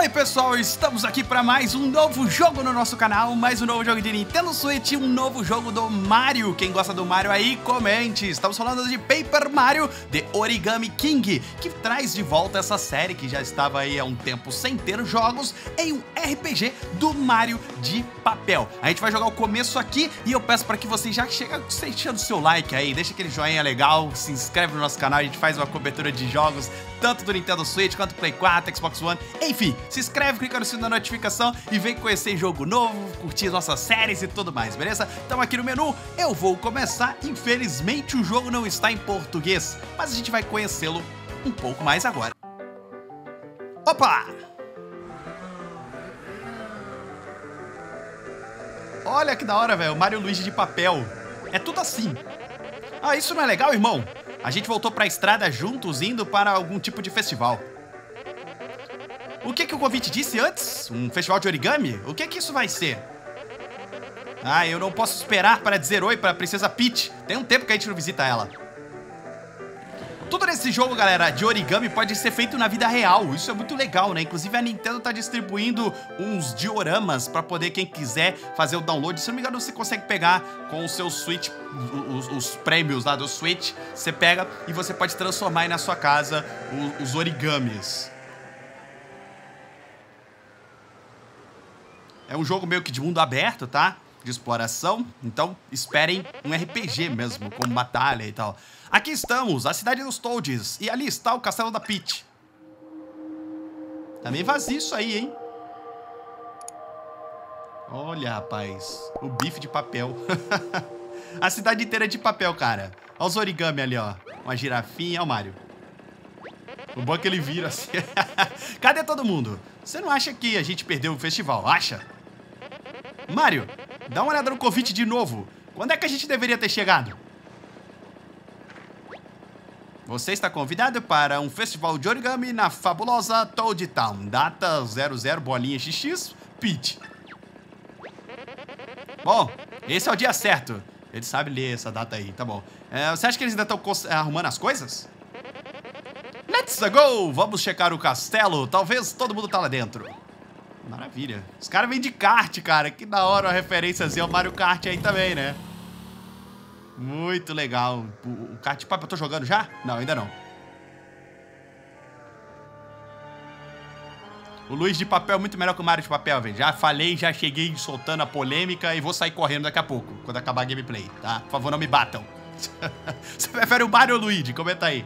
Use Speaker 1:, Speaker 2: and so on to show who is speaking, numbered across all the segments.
Speaker 1: Oi pessoal, estamos aqui para mais um novo jogo no nosso canal, mais um novo jogo de Nintendo Switch, um novo jogo do Mario. Quem gosta do Mario aí, comente. Estamos falando de Paper Mario The Origami King, que traz de volta essa série que já estava aí há um tempo sem ter jogos em um RPG do Mario de papel. A gente vai jogar o começo aqui e eu peço para que você já chegue deixando seu like aí, deixa aquele joinha legal, se inscreve no nosso canal, a gente faz uma cobertura de jogos tanto do Nintendo Switch quanto Play 4, Xbox One, enfim, se inscreve, clica no sininho da notificação e vem conhecer jogo novo, curtir nossas séries e tudo mais, beleza? Então aqui no menu eu vou começar, infelizmente o jogo não está em português, mas a gente vai conhecê-lo um pouco mais agora. Opa! Olha que da hora, velho, Mario Luigi de papel. É tudo assim. Ah, isso não é legal, irmão? A gente voltou pra estrada juntos, indo para algum tipo de festival. O que, que o convite disse antes? Um festival de origami? O que que isso vai ser? Ah, eu não posso esperar para dizer oi para a Princesa Peach. Tem um tempo que a gente não visita ela. Tudo nesse jogo, galera, de origami pode ser feito na vida real. Isso é muito legal, né? Inclusive a Nintendo tá distribuindo uns dioramas para poder quem quiser fazer o download. Se não me engano, você consegue pegar com o seu Switch, os, os prêmios lá do Switch. Você pega e você pode transformar aí na sua casa os, os origamis. É um jogo meio que de mundo aberto, tá? De exploração. Então, esperem um RPG mesmo, com batalha e tal. Aqui estamos, a cidade dos Toads. E ali está o castelo da Peach. Tá meio vazio isso aí, hein? Olha, rapaz. O bife de papel. a cidade inteira é de papel, cara. Olha os origami ali, ó. Uma girafinha. Olha o Mario. O bom é que ele vira assim. Cadê todo mundo? Você não acha que a gente perdeu o festival? Acha? Mário, dá uma olhada no convite de novo. Quando é que a gente deveria ter chegado? Você está convidado para um festival de origami na fabulosa Toad Town. Data 00 bolinha XX, Peach. Bom, esse é o dia certo. Ele sabe ler essa data aí, tá bom. É, você acha que eles ainda estão arrumando as coisas? Let's go! Vamos checar o castelo. Talvez todo mundo tá lá dentro. Maravilha. Os caras vêm de kart, cara. Que da hora a referência ao Mario Kart aí também, né? Muito legal. O, kart de papel, eu tô jogando já? Não, ainda não. O Luiz de papel é muito melhor que o Mario de papel, velho. Já falei, já cheguei soltando a polêmica e vou sair correndo daqui a pouco, quando acabar a gameplay, tá? Por favor, não me batam. Você prefere o Mario ou o Luigi? Comenta aí.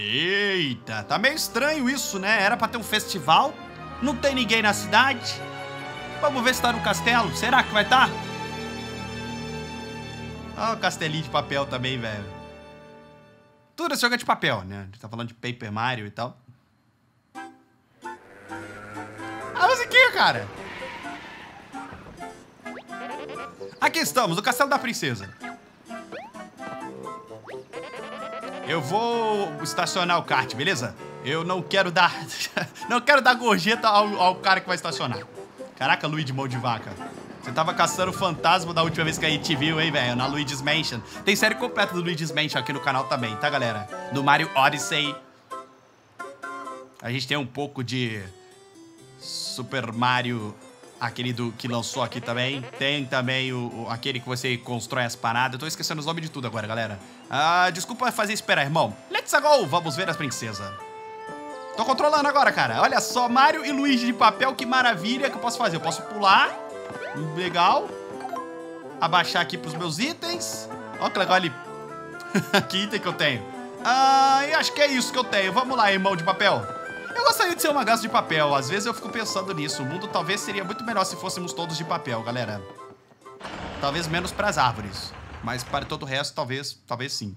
Speaker 1: Eita, tá meio estranho isso, né? Era pra ter um festival, não tem ninguém na cidade. Vamos ver se tá no castelo. Será que vai estar? Tá? Ó, oh, castelinho de papel também, velho. Tudo esse jogo é de papel, né? A gente tá falando de Paper Mario e tal. A musiquinha, cara. Aqui estamos, no Castelo da Princesa. Eu vou estacionar o kart, beleza? Eu não quero dar... não quero dar gorjeta ao, ao, cara que vai estacionar. Caraca, Luigi mão de vaca. Você tava caçando o fantasma da última vez que a gente viu, hein, velho? Na Luigi's Mansion. Tem série completa do Luigi's Mansion aqui no canal também, tá, galera? Do Mario Odyssey. A gente tem um pouco de Super Mario aquele do que lançou aqui também. Tem também o, o, aquele que você constrói as paradas. Eu tô esquecendo os nomes de tudo agora, galera. Ah, desculpa fazer esperar, irmão. Let's go! Vamos ver as princesas. Tô controlando agora, cara. Olha só, Mario e Luigi de papel, que maravilha que eu posso fazer. Eu posso pular. Legal. Abaixar aqui pros meus itens. Ó que legal ali. que item que eu tenho. Ah, e acho que é isso que eu tenho. Vamos lá, irmão de papel. Eu gostaria de ser uma gás de papel. Às vezes eu fico pensando nisso. O mundo talvez seria muito melhor se fôssemos todos de papel, galera. Talvez menos para as árvores. Mas para todo o resto, talvez, talvez sim.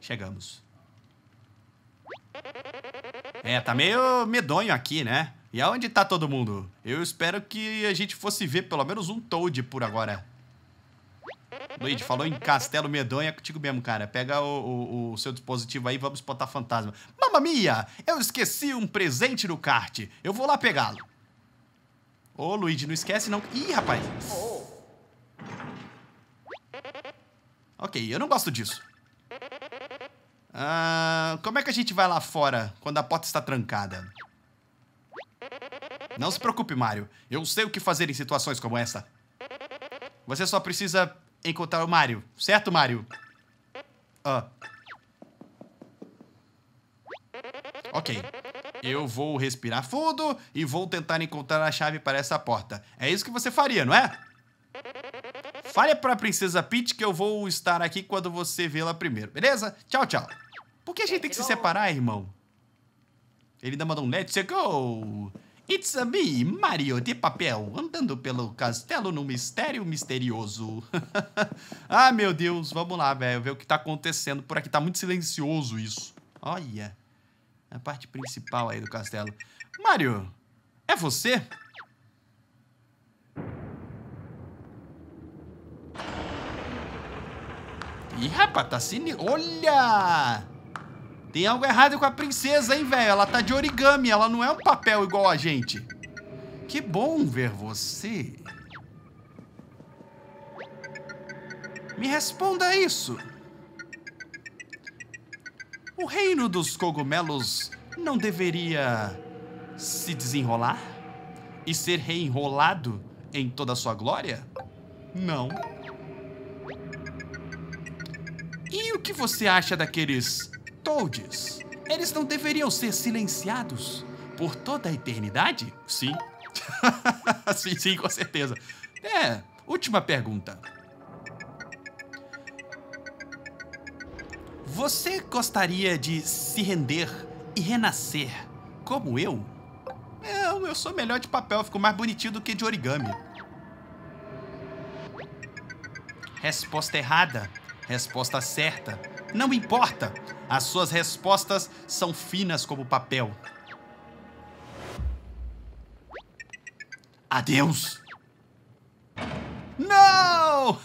Speaker 1: Chegamos. É, tá meio medonho aqui, né? E aonde tá todo mundo? Eu espero que a gente fosse ver pelo menos um Toad por agora. Luigi, falou em Castelo Medonho, é contigo mesmo, cara. Pega o, o, o seu dispositivo aí e vamos botar fantasma. Mamma mia! Eu esqueci um presente no kart. Eu vou lá pegá-lo. Ô, Luigi, não esquece não. Ih, rapaz. Ok, eu não gosto disso. Ah, como é que a gente vai lá fora quando a porta está trancada? Não se preocupe, Mario. Eu sei o que fazer em situações como essa. Você só precisa encontrar o Mario, certo, Mario? Ah. Ok. Eu vou respirar fundo e vou tentar encontrar a chave para essa porta. É isso que você faria, não é? Fale para a Princesa Peach que eu vou estar aqui quando você vê-la primeiro, beleza? Tchau, tchau. Por que a gente tem que se separar, irmão? Ele ainda mandou um let's go. It's a me, Mario de papel, andando pelo castelo no mistério misterioso. ah, meu Deus, vamos lá, velho, ver o que tá acontecendo. Por aqui tá muito silencioso isso. Olha, a parte principal aí do castelo. Mario, é você? Ih, rapaz, tá cine... Olha! Tem algo errado com a princesa, hein, velho? Ela tá de origami, ela não é um papel igual a gente. Que bom ver você. Me responda isso. O reino dos cogumelos não deveria se desenrolar e ser reenrolado em toda a sua glória? Não. E o que você acha daqueles Toads, eles não deveriam ser silenciados por toda a eternidade? Sim. sim, sim, com certeza. É, última pergunta. Você gostaria de se render e renascer como eu? Eu, eu sou melhor de papel, fico mais bonitinho do que de origami. Resposta errada. Resposta certa. Não importa. As suas respostas são finas como papel. Adeus. Não!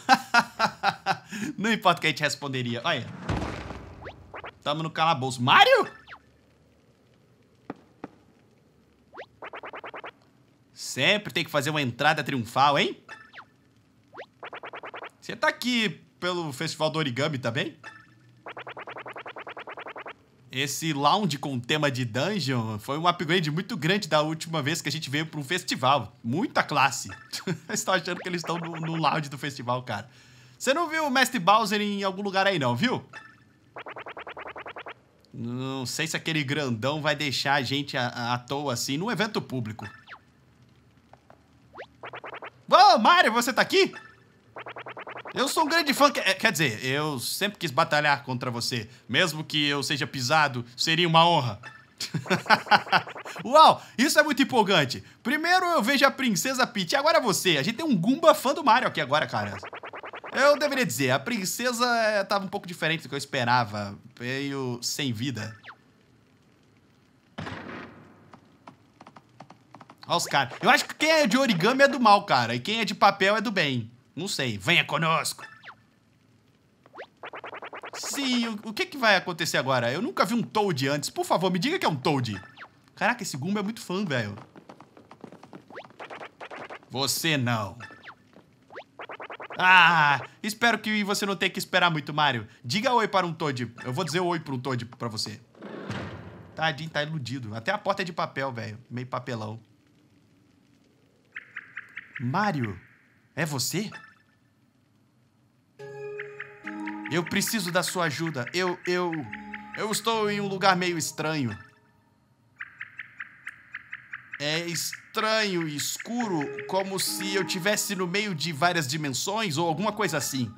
Speaker 1: Não importa o que a gente responderia. Olha. Tamo no calabouço. Mario? Sempre tem que fazer uma entrada triunfal, hein? Você tá aqui pelo Festival do Origami também? Esse lounge com tema de dungeon foi um upgrade muito grande da última vez que a gente veio para um festival. Muita classe. Estou achando que eles estão no, no lounge do festival, cara. Você não viu o Mestre Bowser em algum lugar aí não, viu? Não sei se aquele grandão vai deixar a gente à, à toa assim num evento público. Ô, oh, Mario, você tá aqui? Eu sou um grande fã. Quer dizer, eu sempre quis batalhar contra você. Mesmo que eu seja pisado, seria uma honra. Uau, isso é muito empolgante. Primeiro eu vejo a Princesa Peach, agora você. A gente tem um Goomba fã do Mario aqui agora, cara. Eu deveria dizer, a princesa estava um pouco diferente do que eu esperava. Veio sem vida. Olha os caras. Eu acho que quem é de origami é do mal, cara. E quem é de papel é do bem. Não sei. Venha conosco. Sim, o, o que, que vai acontecer agora? Eu nunca vi um Toad antes. Por favor, me diga que é um Toad. Caraca, esse Goomba é muito fã, velho. Você não. Ah, espero que você não tenha que esperar muito, Mario. Diga oi para um Toad. Eu vou dizer oi para um Toad para você. Tadinho, tá iludido. Até a porta é de papel, velho. Meio papelão. Mario, é você? Eu preciso da sua ajuda. Eu, eu, eu estou em um lugar meio estranho. É estranho e escuro, como se eu tivesse no meio de várias dimensões ou alguma coisa assim.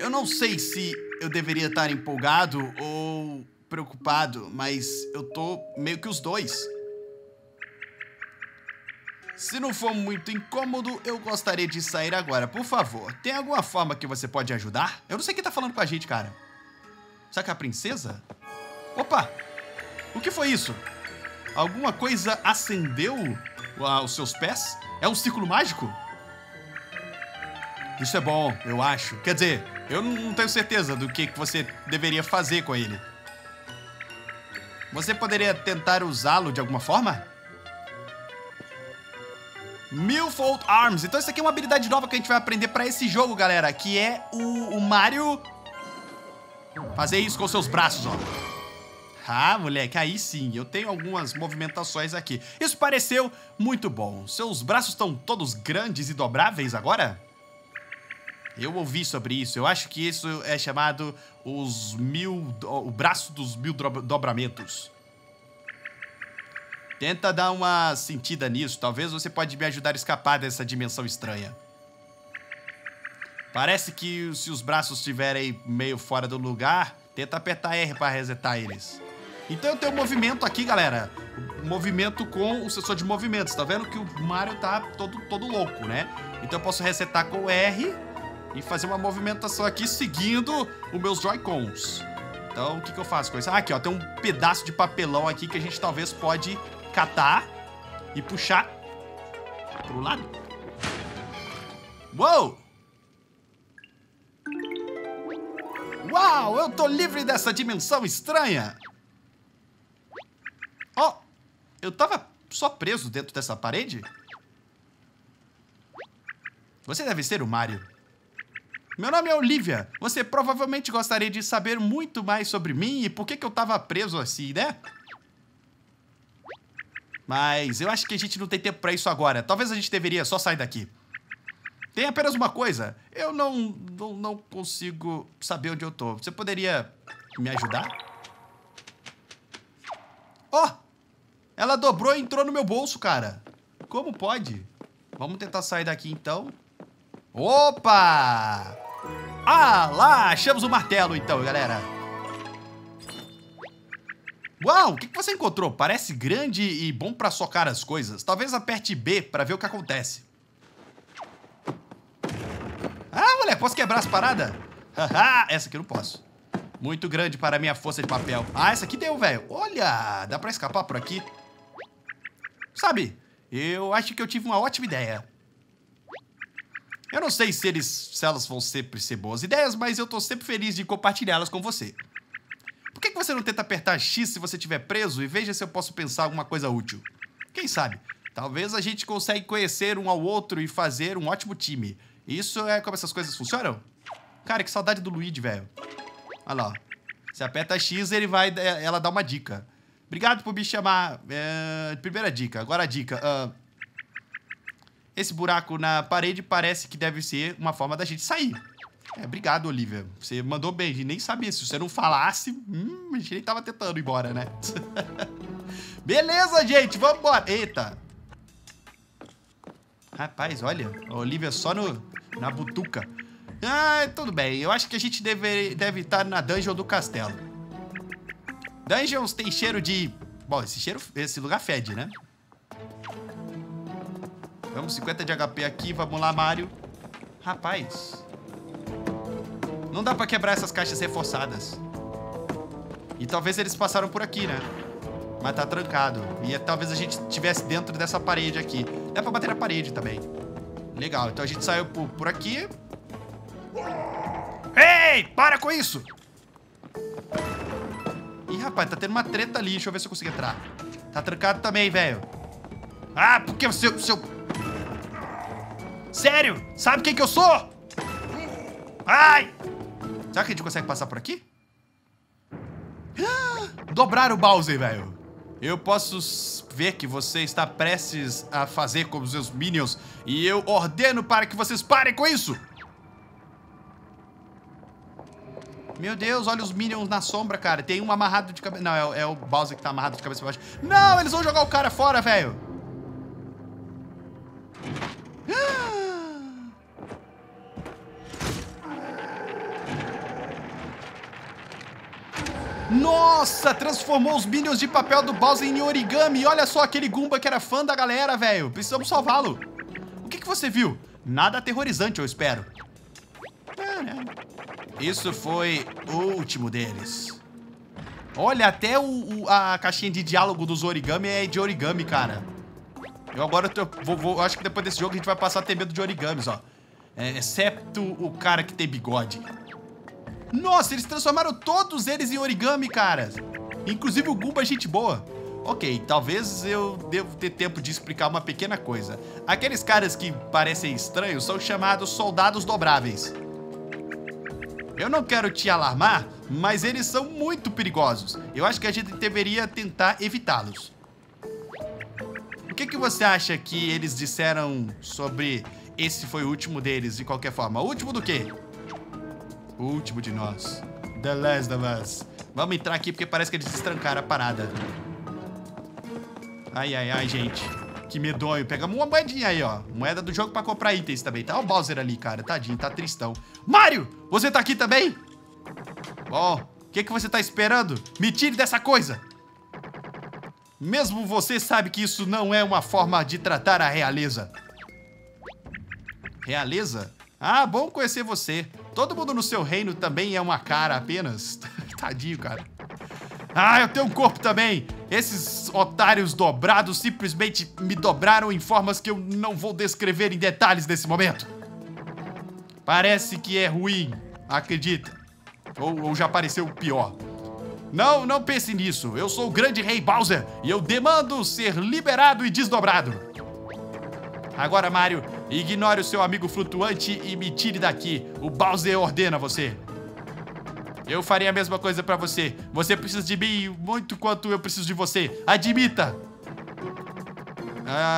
Speaker 1: Eu não sei se eu deveria estar empolgado ou preocupado, mas eu tô meio que os dois. Se não for muito incômodo, eu gostaria de sair agora. Por favor, tem alguma forma que você pode ajudar? Eu não sei quem tá falando com a gente, cara. Será que é a princesa? Opa! O que foi isso? Alguma coisa acendeu aos seus pés? É um círculo mágico? Isso é bom, eu acho. Quer dizer, eu não tenho certeza do que você deveria fazer com ele. Você poderia tentar usá-lo de alguma forma? Milfold Arms. Então isso aqui é uma habilidade nova que a gente vai aprender pra esse jogo, galera, que é o, o Mario fazer isso com seus braços, ó. Ah, moleque, aí sim, eu tenho algumas movimentações aqui. Isso pareceu muito bom. Seus braços estão todos grandes e dobráveis agora? Eu ouvi sobre isso. Eu acho que isso é chamado os mil... o braço dos mil dobramentos. Tenta dar uma sentida nisso. Talvez você pode me ajudar a escapar dessa dimensão estranha. Parece que se os braços estiverem meio fora do lugar, tenta apertar R para resetar eles. Então eu tenho um movimento aqui, galera. Um movimento com o sensor de movimentos. Tá vendo que o Mario tá todo, todo louco, né? Então eu posso resetar com R e fazer uma movimentação aqui seguindo os meus Joy-Cons. Então, o que, que eu faço com isso? Ah, aqui, ó, tem um pedaço de papelão aqui que a gente talvez pode catar e puxar pro lado. Uou! Uau, eu tô livre dessa dimensão estranha! Ó, oh, eu tava só preso dentro dessa parede? Você deve ser o Mario. Meu nome é Olivia. Você provavelmente gostaria de saber muito mais sobre mim e por que, que eu tava preso assim, né? Mas eu acho que a gente não tem tempo para isso agora. Talvez a gente deveria só sair daqui. Tem apenas uma coisa. Eu não, não, não consigo saber onde eu tô. Você poderia me ajudar? Oh! Ela dobrou e entrou no meu bolso, cara. Como pode? Vamos tentar sair daqui, então. Opa! Ah, lá! Achamos o martelo, então, galera. Uau, o que você encontrou? Parece grande e bom pra socar as coisas. Talvez aperte B pra ver o que acontece. Ah, moleque, posso quebrar as paradas? Haha, essa aqui eu não posso. Muito grande para minha força de papel. Ah, essa aqui deu, velho. Olha, dá pra escapar por aqui. Sabe, eu acho que eu tive uma ótima ideia. Eu não sei se, eles, se elas vão sempre ser boas ideias, mas eu tô sempre feliz de compartilhá-las com você. Por que, você não tenta apertar X se você estiver preso e veja se eu posso pensar alguma coisa útil? Quem sabe? Talvez a gente consiga conhecer um ao outro e fazer um ótimo time. Isso é como essas coisas funcionam? Cara, que saudade do Luigi, velho. Olha lá. Você aperta X, ele vai, ela dá uma dica. Obrigado por me chamar. É, primeira dica. Agora a dica. Uh, esse buraco na parede parece que deve ser uma forma da gente sair. É, obrigado, Olivia. Você mandou bem. A gente nem sabia. Se você não falasse, hum, a gente nem tava tentando ir embora, né? Beleza, gente. Vamos embora. Eita. Rapaz, olha. A Olivia só no, na butuca. Ah, tudo bem. Eu acho que a gente deve, deve estar na dungeon do castelo. Dungeons tem cheiro de... Bom, esse cheiro... Esse lugar fede, né? Vamos, 50 de HP aqui. Vamos lá, Mario. Rapaz... Não dá pra quebrar essas caixas reforçadas. E talvez eles passaram por aqui, né? Mas tá trancado. E é, talvez a gente estivesse dentro dessa parede aqui. Dá pra bater na parede também. Legal, então a gente saiu por, por aqui. Ei, para com isso! Ih, rapaz, tá tendo uma treta ali. Deixa eu ver se eu consigo entrar. Tá trancado também, velho. Ah, porque o seu, seu... Sério? Sabe quem que eu sou? Ai! Será que a gente consegue passar por aqui? Dobrar o Bowser, velho. Eu posso ver que você está prestes a fazer como os seus Minions e eu ordeno para que vocês parem com isso. Meu Deus, olha os Minions na sombra, cara. Tem um amarrado de cabeça... Não, é, é, o Bowser que tá amarrado de cabeça pra baixo. Não, eles vão jogar o cara fora, velho. Nossa, transformou os Minions de papel do Bowser em origami. Olha só aquele Goomba que era fã da galera, velho. Precisamos salvá-lo. O que, que você viu? Nada aterrorizante, eu espero. É, né? Isso foi o último deles. Olha, até o, o, a caixinha de diálogo dos origami é de origami, cara. Eu agora tô, vou, vou, acho que depois desse jogo a gente vai passar a ter medo de origamis, ó. É, exceto o cara que tem bigode. Nossa, eles transformaram todos eles em origami, cara. Inclusive o Goomba é gente boa. Ok, talvez eu devo ter tempo de explicar uma pequena coisa. Aqueles caras que parecem estranhos são chamados soldados dobráveis. Eu não quero te alarmar, mas eles são muito perigosos. Eu acho que a gente deveria tentar evitá-los. O que, que você acha que eles disseram sobre esse foi o último deles, de qualquer forma? O último do quê? O último de nós. The Last of Us. Vamos entrar aqui porque parece que eles destrancaram a parada. Ai, ai, ai, gente. Que medonho. Pegamos uma moedinha aí, ó. Moeda do jogo pra comprar itens também. Tá o Bowser ali, cara. Tadinho, tá tristão. Mario, você tá aqui também? Bom, o que, que você tá esperando? Me tire dessa coisa. Mesmo você sabe que isso não é uma forma de tratar a realeza. Realeza? Ah, bom conhecer você. Todo mundo no seu reino também é uma cara apenas. Tadinho, cara. Ah, eu tenho um corpo também. Esses otários dobrados simplesmente me dobraram em formas que eu não vou descrever em detalhes nesse momento. Parece que é ruim, acredita. Ou, ou já pareceu pior. Não, não pense nisso. Eu sou o grande rei Bowser e eu demando ser liberado e desdobrado. Agora, Mario, ignore o seu amigo flutuante e me tire daqui. O Bowser ordena você. Eu farei a mesma coisa pra você. Você precisa de mim muito quanto eu preciso de você. Admita!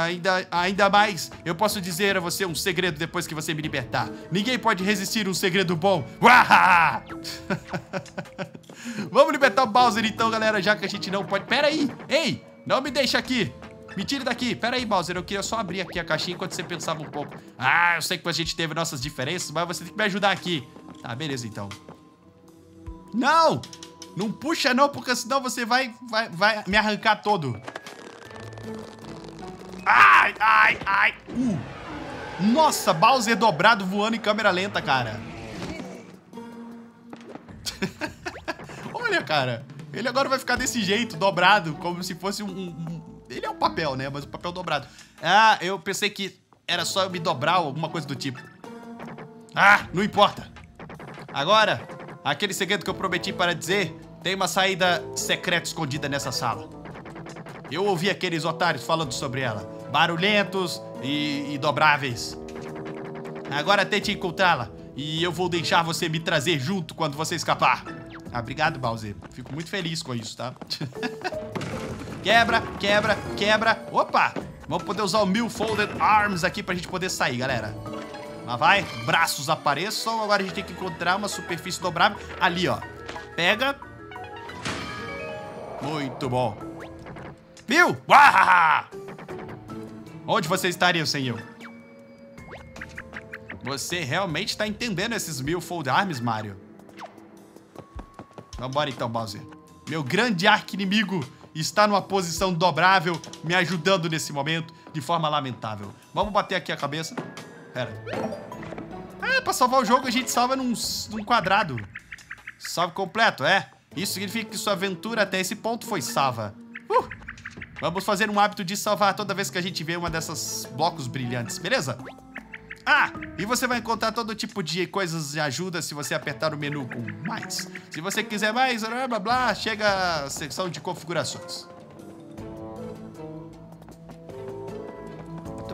Speaker 1: Ainda, ainda mais, eu posso dizer a você um segredo depois que você me libertar. Ninguém pode resistir a um segredo bom. Vamos libertar o Bowser então, galera, já que a gente não pode... Pera aí! Ei! Não me deixa aqui! Me tire daqui. Pera aí, Bowser. Eu queria só abrir aqui a caixinha enquanto você pensava um pouco. Ah, eu sei que a gente teve nossas diferenças, mas você tem que me ajudar aqui. Tá, beleza então. Não! Não puxa não, porque senão você vai, vai, vai me arrancar todo. Ai, ai, ai. Uh. Nossa, Bowser dobrado voando em câmera lenta, cara. Olha, cara. Ele agora vai ficar desse jeito, dobrado, como se fosse um, um... Ele é um papel, né? Mas o um papel dobrado. Ah, eu pensei que era só eu me dobrar ou alguma coisa do tipo. Ah, não importa. Agora, Aquele segredo que eu prometi para dizer, tem uma saída secreta escondida nessa sala. Eu ouvi aqueles otários falando sobre ela. Barulhentos e, e dobráveis. Agora tente encontrá-la. E eu vou deixar você me trazer junto quando você escapar. Ah, obrigado, Bowser. Fico muito feliz com isso, tá? quebra, quebra, quebra. Opa! Vamos poder usar o Mil Folded Arms aqui pra gente poder sair, galera. Lá vai, braços apareçam. Agora a gente tem que encontrar uma superfície dobrável. Ali, ó. Pega. Muito bom. Viu? Uahaha! Onde você estaria sem eu? Você realmente está entendendo esses mil fold arms, Mario? Vambora então, Bowser. Meu grande arqui-inimigo está numa posição dobrável, me ajudando nesse momento de forma lamentável. Vamos bater aqui a cabeça. Pera. É, pra salvar o jogo a gente salva num, num quadrado. Salve completo, é. Isso significa que sua aventura até esse ponto foi salva. Uh! Vamos fazer um hábito de salvar toda vez que a gente vê uma dessas blocos brilhantes, beleza? Ah, e você vai encontrar todo tipo de coisas de ajuda se você apertar o menu com mais. Se você quiser mais, blá blá blá, chega a secção de configurações.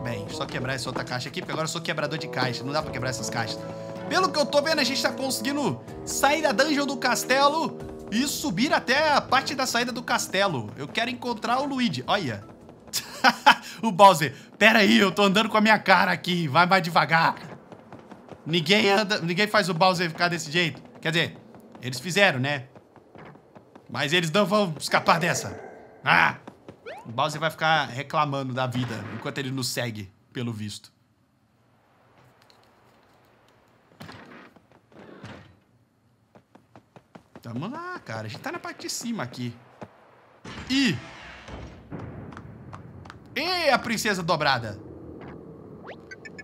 Speaker 1: bem. Só quebrar essa outra caixa aqui, porque agora eu sou quebrador de caixa. Não dá pra quebrar essas caixas. Pelo que eu tô vendo, a gente tá conseguindo sair da dungeon do castelo e subir até a parte da saída do castelo. Eu quero encontrar o Luigi. Olha. o Bowser. Pera aí, eu tô andando com a minha cara aqui. Vai mais devagar. Ninguém anda, ninguém faz o Bowser ficar desse jeito. Quer dizer, eles fizeram, né? Mas eles não vão escapar dessa. Ah! O Bowser vai ficar reclamando da vida enquanto ele nos segue, pelo visto. Tamo lá, cara. A gente tá na parte de cima aqui. E... E a princesa dobrada?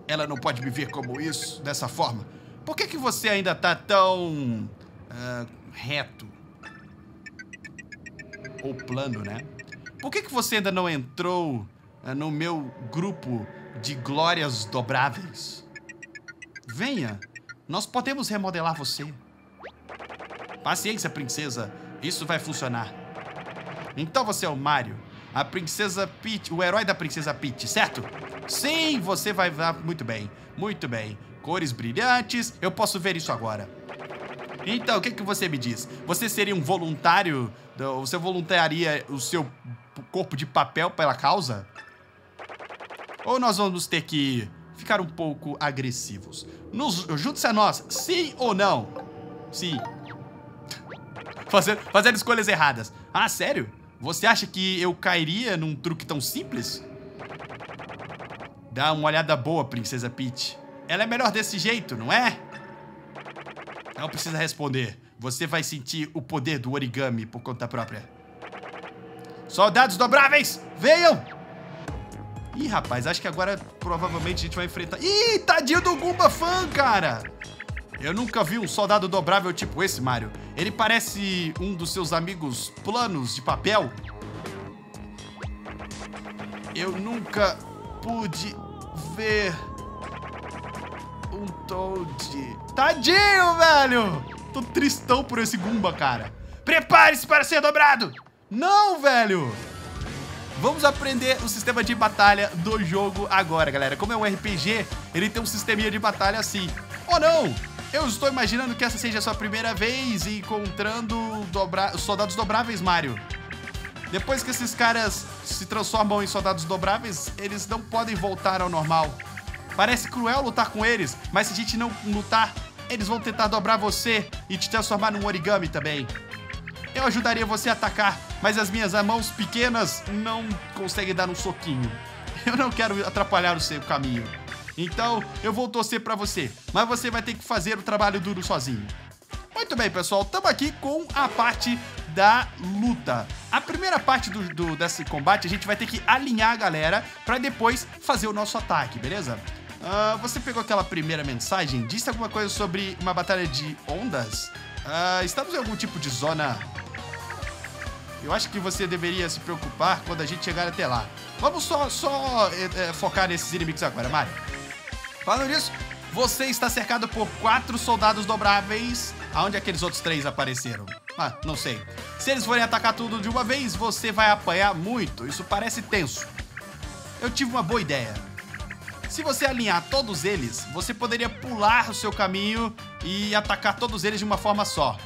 Speaker 1: Ela não pode me ver como isso, dessa forma. Por que, que você ainda tá tão... Uh, reto? Ou plano, né? Por que, que você ainda não entrou uh, no meu grupo de glórias dobráveis? Venha, nós podemos remodelar você. Paciência, princesa, isso vai funcionar. Então você é o Mario. A princesa Peach, o herói da princesa Peach, certo? Sim, você vai... Muito bem, muito bem. Cores brilhantes, eu posso ver isso agora. Então, o que, que você me diz? Você seria um voluntário? Você voluntariaria o seu corpo de papel pela causa? Ou nós vamos ter que ficar um pouco agressivos? Nos, Junte-se a nós, sim ou não? Sim. Fazer, fazer escolhas erradas. Ah, sério? Você acha que eu cairia num truque tão simples? Dá uma olhada boa, Princesa Peach. Ela é melhor desse jeito, não é? Não precisa responder. Você vai sentir o poder do origami por conta própria. Soldados dobráveis, venham! Ih, rapaz, acho que agora provavelmente a gente vai enfrentar... Ih, tadinho do Goomba Fan, cara! Eu nunca vi um soldado dobrável tipo esse, Mario. Ele parece um dos seus amigos planos de papel. Eu nunca pude ver um Toad. Tadinho, velho! Tô tristão por esse Goomba, cara. Prepare-se para ser dobrado! Não, velho! Vamos aprender o sistema de batalha do jogo agora, galera. Como é um RPG, ele tem um sisteminha de batalha assim. Oh, não! Eu estou imaginando que essa seja a sua primeira vez encontrando dobra... soldados dobráveis, Mario. Depois que esses caras se transformam em soldados dobráveis, eles não podem voltar ao normal. Parece cruel lutar com eles, mas se a gente não lutar, eles vão tentar dobrar você e te transformar num origami também. Eu ajudaria você a atacar, mas as minhas mãos pequenas não conseguem dar um soquinho. Eu não quero atrapalhar o seu caminho. Então, eu vou torcer pra você, mas você vai ter que fazer o trabalho duro sozinho. Muito bem, pessoal, estamos aqui com a parte da luta. A primeira parte do, do, desse combate, a gente vai ter que alinhar a galera para depois fazer o nosso ataque, beleza? Uh, você pegou aquela primeira mensagem? Disse alguma coisa sobre uma batalha de ondas? Uh, estamos em algum tipo de zona... Eu acho que você deveria se preocupar quando a gente chegar até lá. Vamos só, só é, é, focar nesses inimigos agora, Mario. Falando nisso, você está cercado por quatro soldados dobráveis. Aonde aqueles outros três apareceram? Ah, não sei. Se eles forem atacar tudo de uma vez, você vai apanhar muito. Isso parece tenso. Eu tive uma boa ideia. Se você alinhar todos eles, você poderia pular o seu caminho e atacar todos eles de uma forma só.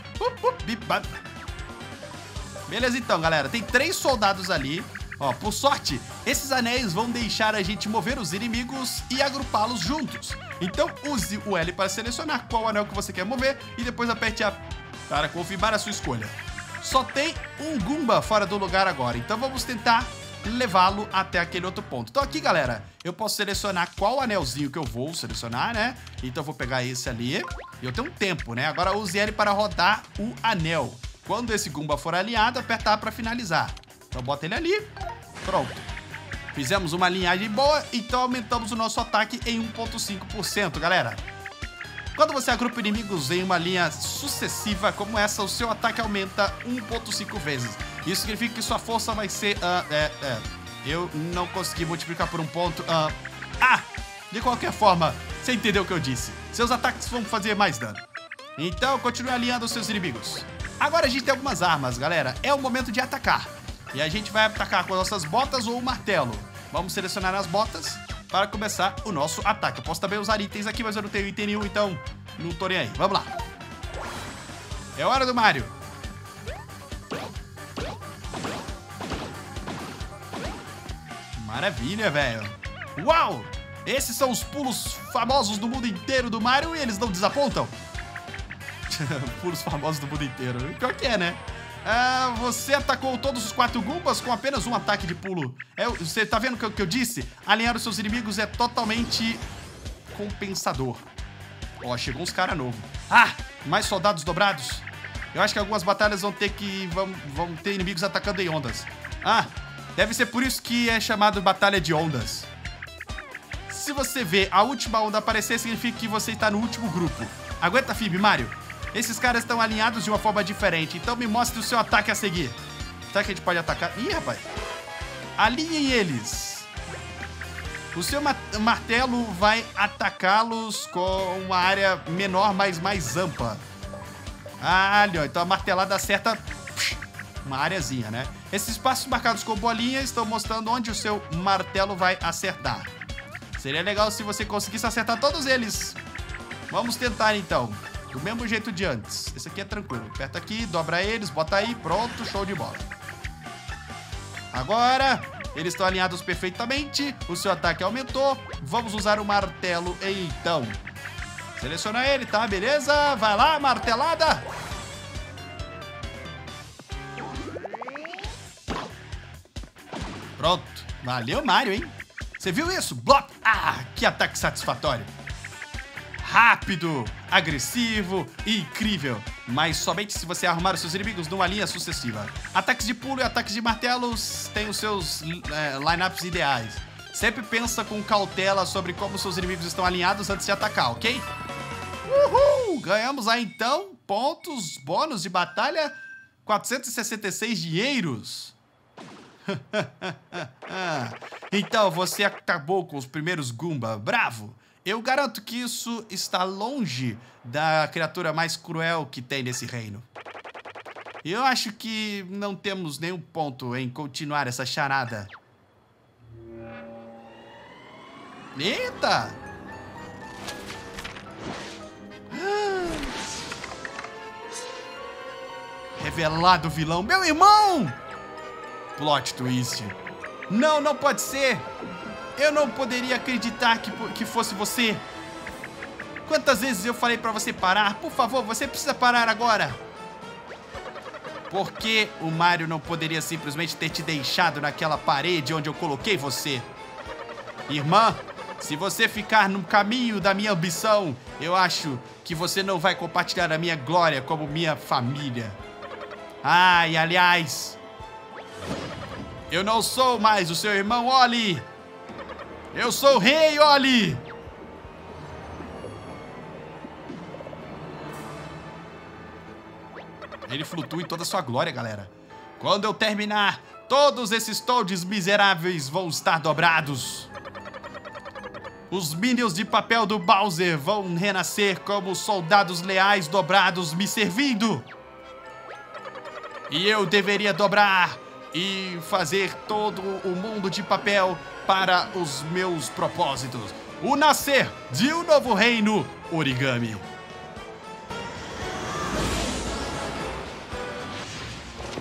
Speaker 1: Beleza então, galera. Tem três soldados ali. Ó, por sorte, esses anéis vão deixar a gente mover os inimigos e agrupá-los juntos. Então use o L para selecionar qual anel que você quer mover e depois aperte A para confirmar a sua escolha. Só tem um Goomba fora do lugar agora, então vamos tentar levá-lo até aquele outro ponto. Então aqui, galera, eu posso selecionar qual anelzinho que eu vou selecionar, né? Então eu vou pegar esse ali. E eu tenho um tempo, né? Agora use ele para rodar o anel. Quando esse Goomba for alinhado, apertar para finalizar. Então bota ele ali. Pronto. Fizemos uma linhagem boa, então aumentamos o nosso ataque em 1.5%, galera. Quando você agrupa inimigos em uma linha sucessiva como essa, o seu ataque aumenta 1.5 vezes. Isso significa que sua força vai ser... Uh, é, é, eu não consegui multiplicar por um ponto. Uh, ah! De qualquer forma, você entendeu o que eu disse. Seus ataques vão fazer mais dano. Então, continue alinhando os seus inimigos. Agora a gente tem algumas armas, galera. É o momento de atacar. E a gente vai atacar com as nossas botas ou o martelo. Vamos selecionar as botas para começar o nosso ataque. Eu posso também usar itens aqui, mas eu não tenho item nenhum, então não tô nem aí. Vamos lá. É hora do Mario. Maravilha, velho. Uau! Esses são os pulos famosos do mundo inteiro do Mario e eles não desapontam? pulos famosos do mundo inteiro. Pior que é, né? Ah, você atacou todos os quatro Goombas com apenas um ataque de pulo. É, você tá vendo o que, que eu disse? Alinhar os seus inimigos é totalmente compensador. Ó, chegou uns caras novos. Ah, mais soldados dobrados. Eu acho que algumas batalhas vão ter que... Vão, vão ter inimigos atacando em ondas. Ah, Deve ser por isso que é chamado Batalha de Ondas. Se você vê a última onda aparecer, significa que você está no último grupo. Aguenta firme, Mario. Esses caras estão alinhados de uma forma diferente, então me mostre o seu ataque a seguir. Será que a gente pode atacar? Ih, rapaz. Alinhem eles. O seu martelo vai atacá-los com uma área menor, mas mais ampla. Ah, então a martelada acerta uma areazinha, né? Esses espaços marcados com bolinha estão mostrando onde o seu martelo vai acertar. Seria legal se você conseguisse acertar todos eles. Vamos tentar então. Do mesmo jeito de antes. Esse aqui é tranquilo. Aperta aqui, dobra eles, bota aí, pronto, show de bola. Agora, eles estão alinhados perfeitamente. O seu ataque aumentou. Vamos usar o martelo então. Seleciona ele, tá? Beleza? Vai lá, martelada. Pronto. Valeu, Mario, hein? Você viu isso? Block. Ah, que ataque satisfatório. Rápido, agressivo e incrível. Mas somente se você arrumar os seus inimigos numa linha sucessiva. Ataques de pulo e ataques de martelos têm os seus é, lineups ideais. Sempre pensa com cautela sobre como seus inimigos estão alinhados antes de atacar, ok? Uhul! Ganhamos aí então pontos, bônus de batalha, 466 dinheiros. então, você acabou com os primeiros Goomba, bravo! Eu garanto que isso está longe da criatura mais cruel que tem nesse reino. Eu acho que não temos nenhum ponto em continuar essa charada. Eita! Revelado vilão, meu irmão! Plot twist. Não, não pode ser! Eu não poderia acreditar que, que fosse você. Quantas vezes eu falei pra você parar? Por favor, você precisa parar agora. Por que o Mario não poderia simplesmente ter te deixado naquela parede onde eu coloquei você? Irmã, se você ficar no caminho da minha ambição, eu acho que você não vai compartilhar a minha glória como minha família. Ai, aliás, eu não sou mais o seu irmão Oli. Eu sou o rei Oli. Ele flutua em toda a sua glória, galera. Quando eu terminar, todos esses toads miseráveis vão estar dobrados. Os Minions de papel do Bowser vão renascer como soldados leais dobrados me servindo. E eu deveria dobrar e fazer todo o mundo de papel para os meus propósitos. O nascer de um novo reino origami.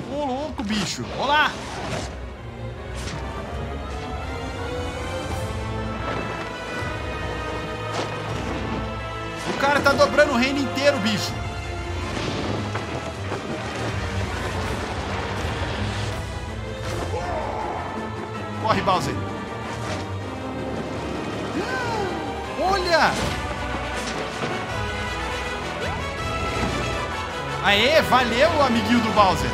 Speaker 1: Ô louco, bicho. Olá! O cara tá dobrando o reino inteiro, bicho. Corre, Bowser. Olha! Aê, valeu, amiguinho do Bowser.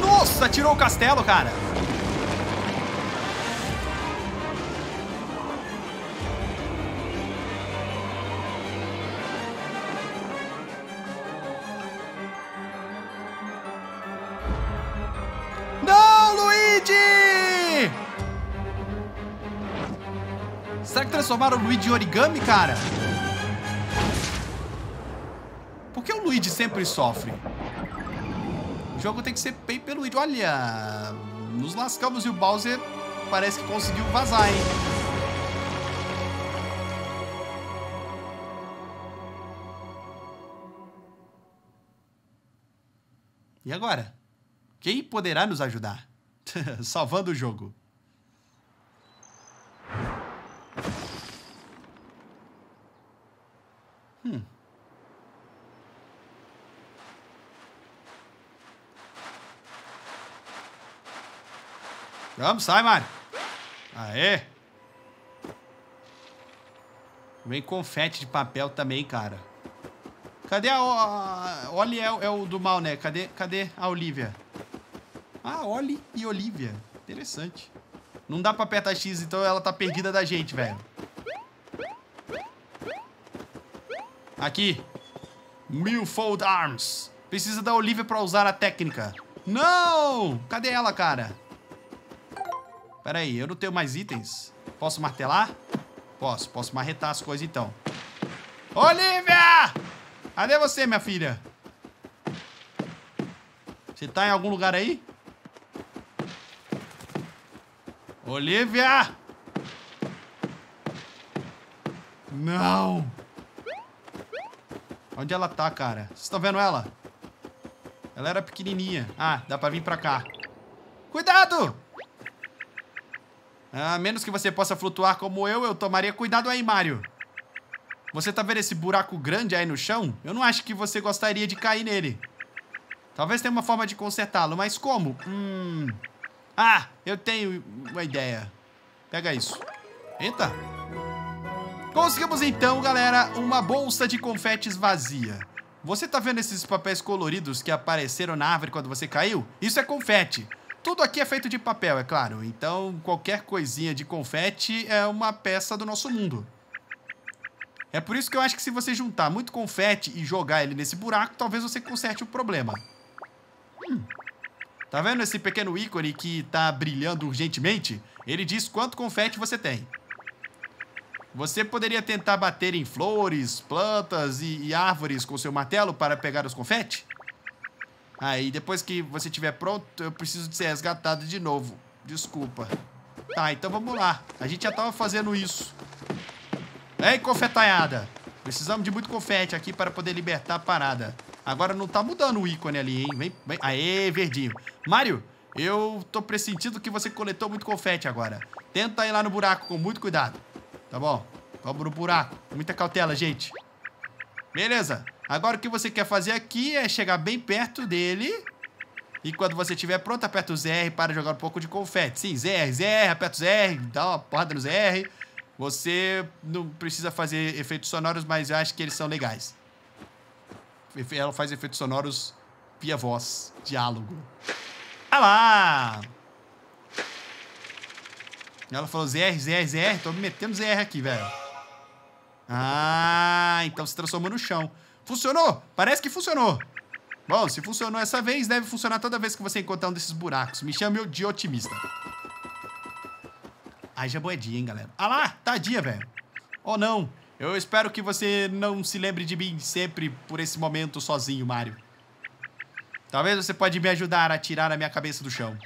Speaker 1: Nossa, tirou o castelo, cara. Será que transformaram o Luigi em origami, cara? Por que o Luigi sempre sofre? O jogo tem que ser bem pelo Luigi. Olha, nos lascamos e o Bowser parece que conseguiu vazar, hein? E agora? Quem poderá nos ajudar? Salvando o jogo. Hum. Vamos, sai, Mário. Aê. Vem confete de papel também, cara. Cadê a... Oli é, é, o do mal, né? Cadê, cadê a Olivia? Ah, Oli e Olivia. Interessante. Não dá pra apertar X, então ela tá perdida da gente, velho. Aqui. Milfold Arms. Precisa da Olivia pra usar a técnica. Não! Cadê ela, cara? Pera aí, eu não tenho mais itens. Posso martelar? Posso, posso marretar as coisas então. Olivia! Cadê você, minha filha? Você tá em algum lugar aí? Olivia! Não! Onde ela tá, cara? Vocês estão vendo ela? Ela era pequenininha. Ah, dá pra vir pra cá. Cuidado! A menos que você possa flutuar como eu, eu tomaria cuidado aí, Mario. Você tá vendo esse buraco grande aí no chão? Eu não acho que você gostaria de cair nele. Talvez tenha uma forma de consertá-lo, mas como? Hum... Ah, eu tenho uma ideia. Pega isso. Eita. Conseguimos então, galera, uma bolsa de confetes vazia. Você tá vendo esses papéis coloridos que apareceram na árvore quando você caiu? Isso é confete. Tudo aqui é feito de papel, é claro. Então, qualquer coisinha de confete é uma peça do nosso mundo. É por isso que eu acho que se você juntar muito confete e jogar ele nesse buraco, talvez você conserte o problema. Hum. Tá vendo esse pequeno ícone que tá brilhando urgentemente? Ele diz quanto confete você tem. Você poderia tentar bater em flores, plantas e, e árvores com seu martelo para pegar os confete? Aí, depois que você estiver pronto, eu preciso de ser resgatado de novo. Desculpa. Tá, então vamos lá. A gente já tava fazendo isso. Ei, confetanhada! Precisamos de muito confete aqui para poder libertar a parada. Agora não tá mudando o ícone ali, hein? Vem, vem. Aê, verdinho. Mário, eu tô pressentindo que você coletou muito confete agora. Tenta ir lá no buraco com muito cuidado. Tá bom? Vamos no buraco. Muita cautela, gente. Beleza. Agora o que você quer fazer aqui é chegar bem perto dele. E quando você estiver pronto, aperta o ZR para jogar um pouco de confete. Sim, ZR, ZR, aperta o ZR, dá uma porrada no ZR. Você não precisa fazer efeitos sonoros, mas eu acho que eles são legais. Ela faz efeitos sonoros via voz, diálogo. Ah lá! Ela falou ZR, ZR, ZR. Tô me metendo ZR aqui, velho. Ah, então se transformou no chão. Funcionou? Parece que funcionou. Bom, se funcionou essa vez, deve funcionar toda vez que você encontrar um desses buracos. Me chame de otimista. Haja moedinha, hein, galera. Ah lá, tadinha, velho. Oh, não. Eu espero que você não se lembre de mim sempre por esse momento sozinho, Mario. Talvez você pode me ajudar a tirar a minha cabeça do chão.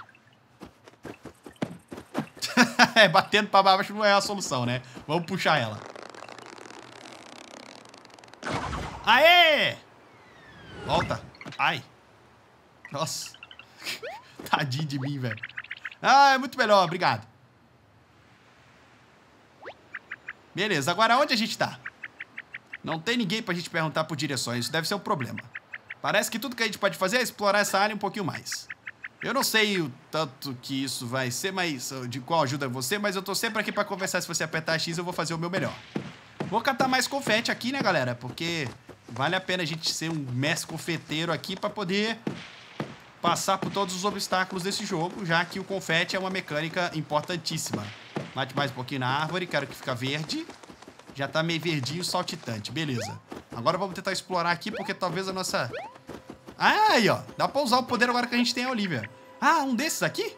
Speaker 1: é, batendo pra baixo não é a solução, né? Vamos puxar ela. Aê! Volta. Ai. Nossa. Tadinho de mim, velho. Ah, é muito melhor, obrigado. Beleza, agora onde a gente tá? Não tem ninguém pra gente perguntar por direções, isso deve ser um problema. Parece que tudo que a gente pode fazer é explorar essa área um pouquinho mais. Eu não sei o tanto que isso vai ser, mas de qual ajuda você, mas eu tô sempre aqui pra conversar. Se você apertar X, eu vou fazer o meu melhor. Vou catar mais confete aqui, né, galera? Porque vale a pena a gente ser um mestre confeteiro aqui pra poder passar por todos os obstáculos desse jogo, já que o confete é uma mecânica importantíssima. Mate mais um pouquinho na árvore, quero que fica verde. Já tá meio verdinho, saltitante, beleza. Agora vamos tentar explorar aqui, porque talvez a nossa... Ah, aí, ó. Dá pra usar o poder agora que a gente tem a Olivia. Ah, um desses aqui?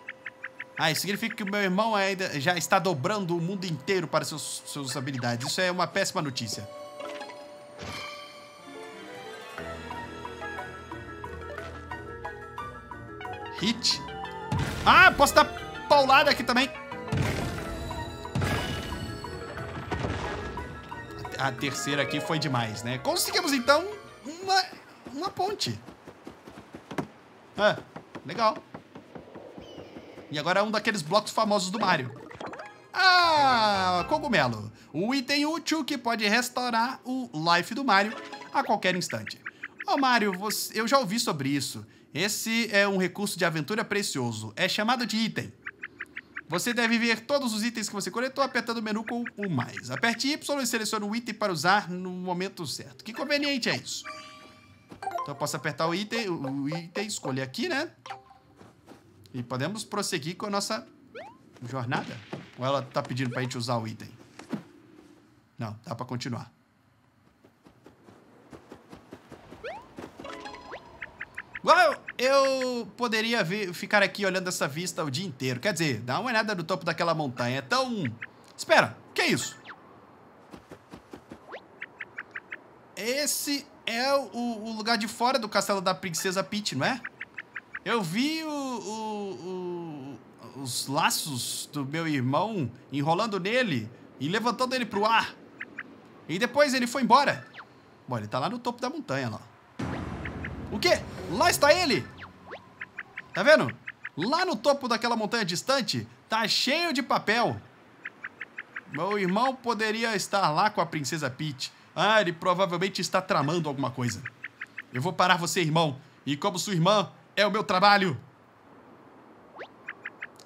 Speaker 1: Ah, isso significa que o meu irmão ainda já está dobrando o mundo inteiro para seus, suas habilidades. Isso é uma péssima notícia. Hit. Ah, posso dar paulada aqui também. A terceira aqui foi demais, né? Conseguimos, então, uma, uma ponte. Ah, legal. E agora é um daqueles blocos famosos do Mario. Ah, cogumelo. Um item útil que pode restaurar o life do Mario a qualquer instante. Ô, oh, Mario, você, eu já ouvi sobre isso. Esse é um recurso de aventura precioso. É chamado de item. Você deve ver todos os itens que você coletou apertando o menu com o mais. Aperte Y e selecione o item para usar no momento certo. Que conveniente é isso. Então eu posso apertar o item, o item, escolher aqui, né? E podemos prosseguir com a nossa jornada. Ou ela tá pedindo pra gente usar o item? Não, dá pra continuar. Uau! eu poderia ver, ficar aqui olhando essa vista o dia inteiro. Quer dizer, dá uma olhada no topo daquela montanha. É tão... Espera, o que é isso? Esse é o, o, lugar de fora do castelo da Princesa Peach, não é? Eu vi o, os laços do meu irmão enrolando nele e levantando ele pro ar. E depois ele foi embora. Bom, ele tá lá no topo da montanha, lá. O quê? Lá está ele! Tá vendo? Lá no topo daquela montanha distante, tá cheio de papel. Meu irmão poderia estar lá com a Princesa Peach. Ah, ele provavelmente está tramando alguma coisa. Eu vou parar você, irmão. E como sua irmã, é o meu trabalho.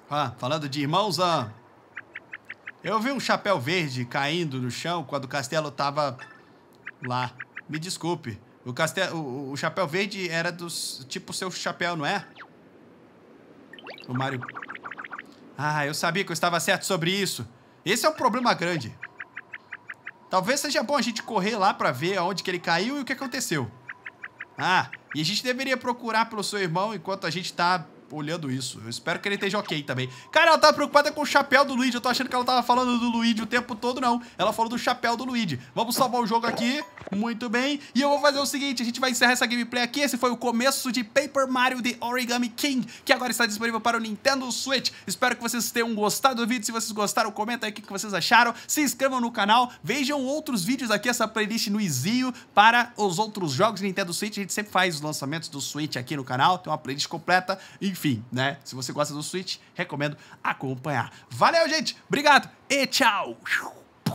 Speaker 1: Ah, falando de irmãos, ah, eu vi um chapéu verde caindo no chão quando o castelo tava lá. Me desculpe. O, castelo, o, o chapéu verde era dos. Tipo seu chapéu, não é? O Mario. Ah, eu sabia que eu estava certo sobre isso. Esse é um problema grande. Talvez seja bom a gente correr lá pra ver aonde que ele caiu e o que aconteceu. Ah, e a gente deveria procurar pelo seu irmão enquanto a gente tá olhando isso. Eu espero que ele esteja ok também. Cara, ela tava preocupada com o chapéu do Luigi. Eu tô achando que ela tava falando do Luigi o tempo todo, não. Ela falou do chapéu do Luigi. Vamos salvar o jogo aqui. Muito bem. E eu vou fazer o seguinte, a gente vai encerrar essa gameplay aqui. Esse foi o começo de Paper Mario The Origami King, que agora está disponível para o Nintendo Switch. Espero que vocês tenham gostado do vídeo. Se vocês gostaram, comenta aí o que vocês acharam. Se inscrevam no canal. Vejam outros vídeos aqui, essa playlist no Izio para os outros jogos de Nintendo Switch. A gente sempre faz os lançamentos do Switch aqui no canal. Tem uma playlist completa. Né? Se você gosta do Switch, recomendo acompanhar. Valeu, gente! Obrigado e tchau!